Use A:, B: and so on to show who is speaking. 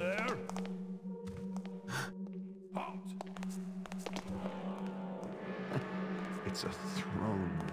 A: there? Halt!
B: It's a throne.